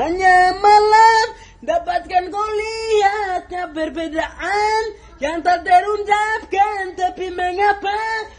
Hanya malam dapatkan kau lihatnya perbedaan yang tak terungkapkan. Tapi mengapa?